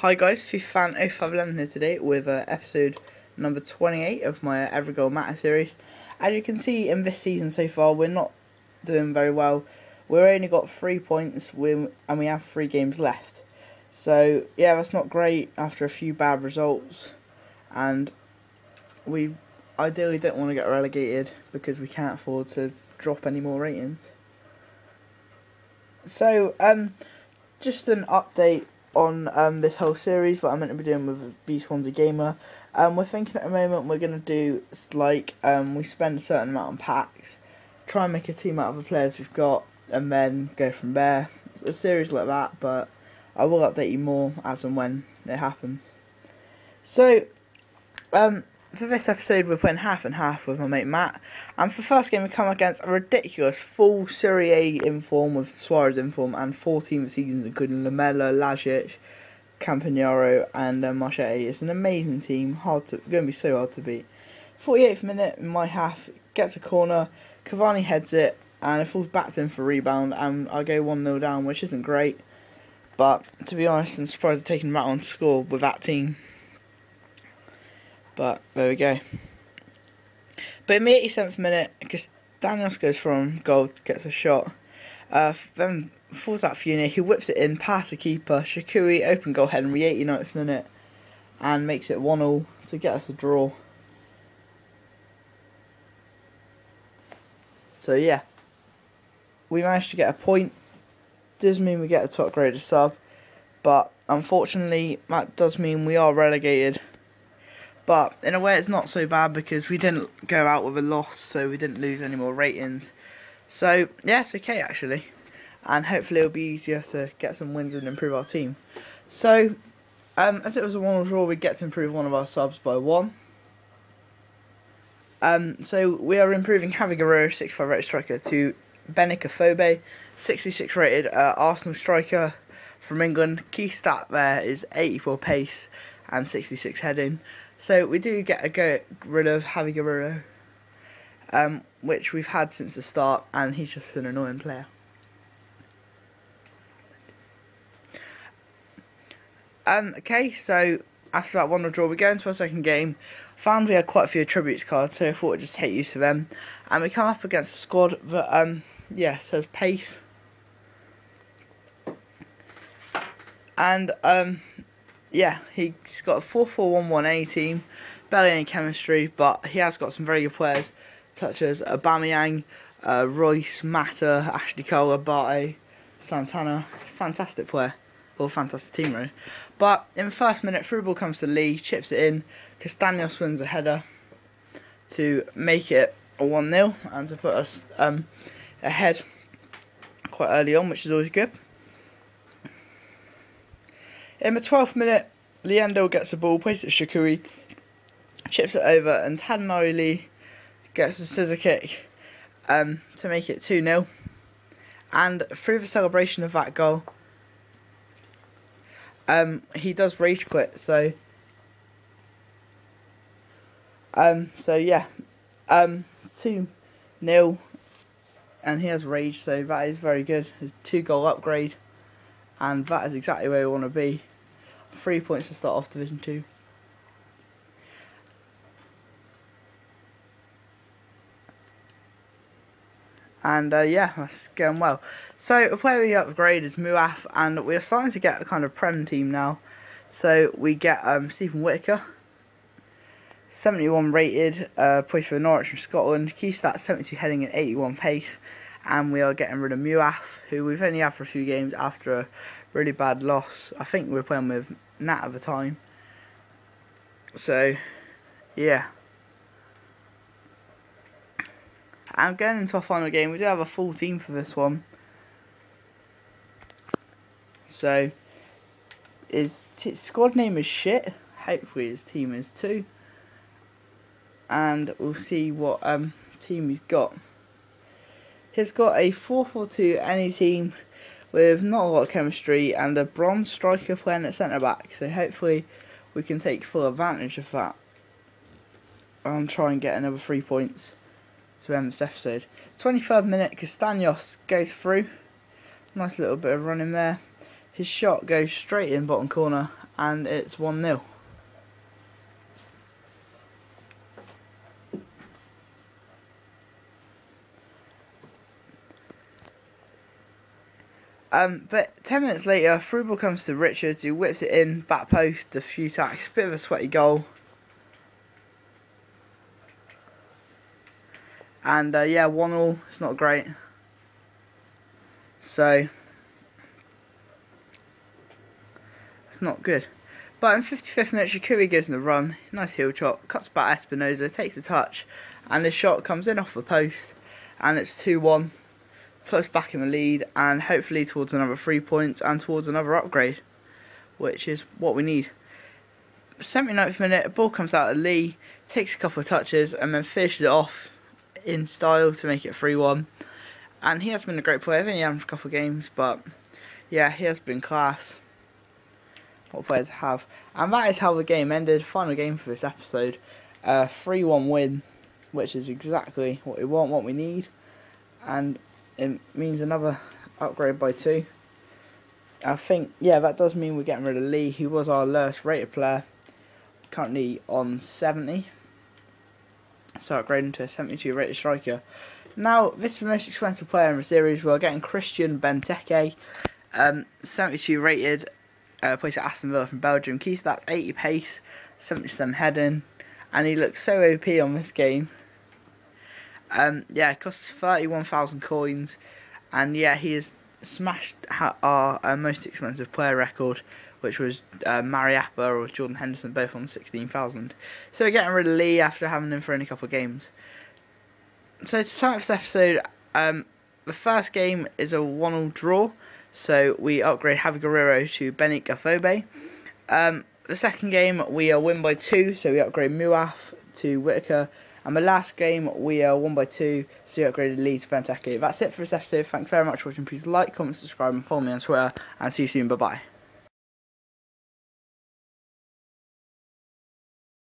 Hi guys, FIFA fan 0511 here today with uh, episode number 28 of my Every Goal Matter series. As you can see in this season so far, we're not doing very well. We've only got three points and we have three games left. So yeah, that's not great after a few bad results. And we ideally don't want to get relegated because we can't afford to drop any more ratings. So, um, just an update on um, this whole series that I'm meant to be doing with B Swansea Gamer. Um, we're thinking at the moment we're going to do like um, we spend a certain amount on packs, try and make a team out of the players we've got, and then go from there. It's a series like that, but I will update you more as and when it happens. So, um, for this episode, we're playing half and half with my mate Matt. And for the first game, we come against a ridiculous full Serie A inform with Suarez inform and four team seasons, including Lamela, Ljajic, Campagnaro, and uh, Marchetti. It's an amazing team, hard to going to be so hard to beat. 48th minute my half, gets a corner, Cavani heads it, and it falls back to him for rebound, and I go 1 0 down, which isn't great. But to be honest, I'm surprised they're taking Matt on score with that team. But there we go. But in the 87th minute, because Daniels goes from goal, gets a shot, uh, then falls out Fune, he whips it in past the keeper, Shaqiri, open goal Henry, 89th minute, and makes it 1 0 to get us a draw. So yeah, we managed to get a point. Does mean we get a top grader sub, but unfortunately that does mean we are relegated but in a way, it's not so bad because we didn't go out with a loss, so we didn't lose any more ratings. So, yeah, it's okay actually. And hopefully, it'll be easier to get some wins and improve our team. So, um, as it was a 1 draw, we get to improve one of our subs by 1. Um, so, we are improving Javi Guerrero, 65 rated striker, to Benik Afobe, 66 rated uh, Arsenal striker from England. Key stat there is 84 pace and 66 heading. So we do get a go rid of Javi Guerrero, um, which we've had since the start, and he's just an annoying player. Um, okay, so after that one draw, we go into our second game. Found we had quite a few tributes cards, so I thought I'd just take use of them. And we come up against a squad that, um, yeah, says pace. And, um, yeah, he's got a 4-4-1-1 A team, barely any chemistry, but he has got some very good players, such as Aubameyang, uh, Reus, Mata, Ashley Cole, Abate, Santana. Fantastic player. or fantastic team, really. But in the first minute, through ball comes to Lee, chips it in. Castaignos wins a header to make it a 1 0 and to put us um, ahead quite early on, which is always good. In the 12th minute, Leandro gets the ball, plays it Shaqiri, chips it over, and Tadanari Lee gets a scissor kick um, to make it 2 0. And through the celebration of that goal, um, he does rage quit. So, um, so yeah, um, 2 0, and he has rage, so that is very good. His two goal upgrade, and that is exactly where we want to be three points to start off Division 2. And uh, yeah, that's going well. So where we upgrade is Muaf, and we are starting to get a kind of Prem team now. So we get um, Steven Whittaker, 71 rated, uh, plays for Norwich from Scotland, key stats 72 heading and 81 pace. And we are getting rid of Muaf, who we've only had for a few games after a really bad loss. I think we were playing with Nat at the time. So, yeah. And going into our final game, we do have a full team for this one. So, his squad name is shit. Hopefully his team is too. And we'll see what um, team he's got. He's got a 4-4-2 any team with not a lot of chemistry and a bronze striker playing at centre back. So hopefully we can take full advantage of that. And try and get another three points to end this episode. 23rd minute, Castaignos goes through. Nice little bit of running there. His shot goes straight in bottom corner and it's 1 0. Um, but 10 minutes later, through ball comes to Richards, who whips it in, back post, a few tacks, bit of a sweaty goal. And uh, yeah, 1 all, it's not great. So, it's not good. But in 55th minute, Shaqiri goes in the run, nice heel chop, cuts back Espinosa, takes a touch, and the shot comes in off the post, and it's 2 1 put us back in the lead and hopefully towards another three points and towards another upgrade, which is what we need. 79th minute, a ball comes out of Lee, takes a couple of touches and then finishes it off in style to make it 3-1. And he has been a great player, I've only had him for a couple of games, but yeah, he has been class. What players have. And that is how the game ended, final game for this episode. A 3-1 win, which is exactly what we want, what we need. And it means another upgrade by two. I think, yeah, that does mean we're getting rid of Lee, who was our lowest rated player, currently on 70. So upgrading to a 72 rated striker. Now, this is the most expensive player in the series. We're getting Christian Benteke, um, 72 rated, uh, plays at Aston Villa from Belgium. Keys that 80 pace, 77 heading, and he looks so OP on this game. Um, yeah, it costs 31,000 coins, and yeah, he has smashed our uh, most expensive player record, which was uh, Mariappa or Jordan Henderson, both on 16,000. So we're getting rid of Lee after having him for only a couple of games. So to start this episode, um, the first game is a one-all draw, so we upgrade Javi Guerrero to Benik Afobe. Um, the second game, we are win by two, so we upgrade Muaf to Whittaker and the last game, we are 1 by 2, so you upgraded Leeds Benteke. That's it for this episode. Thanks very much for watching. Please like, comment, subscribe, and follow me on Twitter. And see you soon. Bye bye.